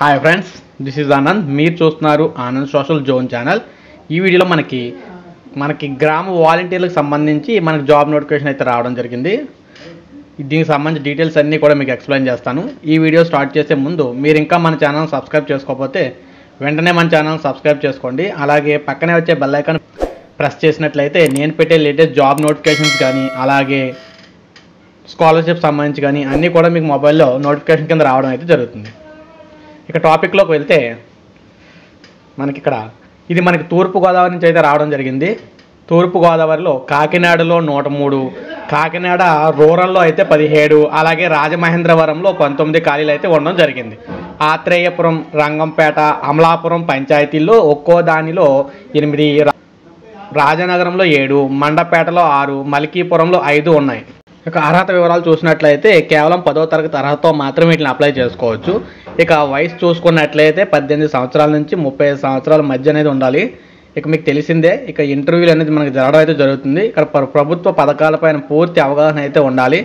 Hi friends this is Anand మీరు చూస్తున్నారు Anand social zone channel ఈ వీడియోలో మనకి మనకి గ్రామ వాలంటీర్లకు సంబంధించి మనకి జాబ్ నోటిఫికేషన్ అయితే రావడం జరిగింది. దీనికి సంబంధించి డీటెయిల్స్ అన్నీ కూడా మీకు ఎక్స్ప్లెయిన్ చేస్తాను. ఈ వీడియో స్టార్ట్ చేసే ముందు మీరు ఇంకా మన ఛానల్ సబ్స్క్రైబ్ చేసుకోకపోతే వెంటనే మన ఛానల్ సబ్స్క్రైబ్ చేసుకోండి. అలాగే పక్కనే వచ్చే బెల్ ఐకాన్ ప్రెస్ చేసినట్లయితే నేను పెట్టే లేటెస్ట్ జాబ్ నోటిఫికేషన్స్ కానీ అలాగే స్కాలర్షిప్ సంబంధించి కానీ అన్నీ కూడా మీకు మొబైల్లో నోటిఫికేషన్ కింద రావడం అయితే జరుగుతుంది. ఇక టాపిక్లోకి వెళ్తే మనకి ఇక్కడ ఇది మనకి తూర్పుగోదావరి నుంచి అయితే రావడం జరిగింది. తూర్పుగోదావరిలో కాకినాడలో నూట మూడు కాకినాడ రూరల్లో అయితే పదిహేడు అలాగే రాజమహేంద్రవరంలో పంతొమ్మిది ఖాళీలు అయితే ఉండడం జరిగింది. ఆత్రేయపురం రంగంపేట అమలాపురం పంచాయతీల్లో ఒక్కో దానిలో ఎనిమిది రాజనగరంలో ఏడు మండపేటలో ఆరు మలికీపురంలో ఐదు ఉన్నాయి. ఇక అర్హత వివరాలు చూసినట్లయితే కేవలం పదో తరగతి అర్హతతో మాత్రమే వీటిని అప్లై చేసుకోవచ్చు. ఇక వయసు చూసుకున్నట్లయితే పద్దెనిమిది సంవత్సరాల నుంచి ముప్పై సంవత్సరాల మధ్య అనేది ఉండాలి. ఇక మీకు తెలిసిందే ఇక ఇంటర్వ్యూలు అనేది మనకి జరగడం అయితే జరుగుతుంది. ఇక్కడ ప్రభుత్వ పథకాలపైన పూర్తి అవగాహన అయితే ఉండాలి.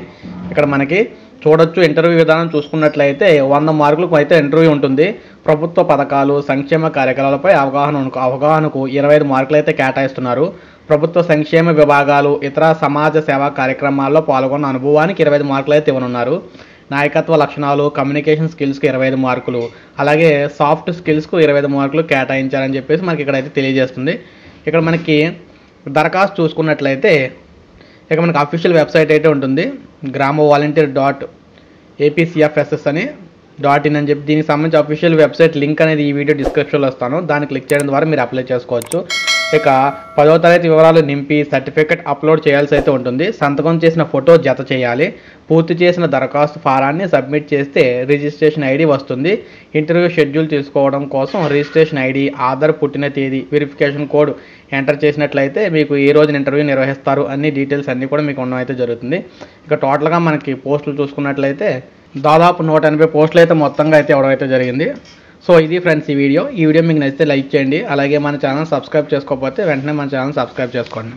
ఇక్కడ మనకి చూడొచ్చు ఇంటర్వ్యూ విధానం చూసుకున్నట్లయితే వంద మార్కులకు అయితే ఇంటర్వ్యూ ఉంటుంది. ప్రభుత్వ పథకాలు సంక్షేమ కార్యక్రమాలపై అవగాహన అవగాహనకు ఇరవై ఐదు మార్కులు అయితే కేటాయిస్తున్నారు. ప్రభుత్వ సంక్షేమ విభాగాలు ఇతర సమాజ సేవా కార్యక్రమాల్లో పాల్గొన్న అనుభవానికి ఇరవై ఐదు మార్కులు అయితే ఇవ్వనున్నారు. నాయకత్వ లక్షణాలు కమ్యూనికేషన్ స్కిల్స్కి ఇరవై ఐదు మార్కులు అలాగే సాఫ్ట్ స్కిల్స్కు ఇరవై ఐదు మార్కులు కేటాయించారని చెప్పేసి మనకి ఇక్కడ అయితే తెలియజేస్తుంది. ఇక్కడ మనకి దరఖాస్తు చూసుకున్నట్లయితే ఇక మనకి అఫీషియల్ వెబ్సైట్ అయితే ఉంటుంది. గ్రామ వాలంటీర్ డాట్ ఏపీసీఎఫ్ఎస్ఎస్ అని డాట్ ఇన్ అని చెప్పి దీనికి సంబంధించి అఫీషియల్ వెబ్సైట్ లింక్ అనేది ఈ వీడియో డిస్క్రిప్షన్లో వస్తాను. దాన్ని క్లిక్ చేయడం ద్వారా మీరు అప్లై చేసుకోవచ్చు. ఇక పదో తరగతి వివరాలు నింపి సర్టిఫికెట్ అప్లోడ్ చేయాల్సి అయితే ఉంటుంది. సంతకం చేసిన ఫోటో జత చేయాలి. పూర్తి చేసిన దరఖాస్తు ఫారాన్ని సబ్మిట్ చేస్తే రిజిస్ట్రేషన్ ఐడి వస్తుంది. ఇంటర్వ్యూ షెడ్యూల్ తీసుకోవడం కోసం రిజిస్ట్రేషన్ ఐడి ఆధార్ పుట్టిన తేదీ వెరిఫికేషన్ కోడ్ ఎంటర్ చేసినట్లయితే మీకు ఏ రోజున ఇంటర్వ్యూ నిర్వహిస్తారు అన్ని డీటెయిల్స్ అన్నీ కూడా మీకు ఉండడం అయితే జరుగుతుంది. ఇక టోటల్గా మనకి పోస్టులు చూసుకున్నట్లయితే దాదాపు నూట ఎనభై పోస్టులు అయితే మొత్తంగా అయితే ఇవ్వడం అయితే జరిగింది. సో ఇది ఫ్రెండ్స్ ఈ వీడియో. ఈ వీడియో మీకు నచ్చితే లైక్ చేయండి. అలాగే మన ఛానల్ సబ్స్క్రైబ్ చేసుకోకపోతే వెంటనే మన ఛానల్ సబ్స్క్రైబ్ చేసుకోండి.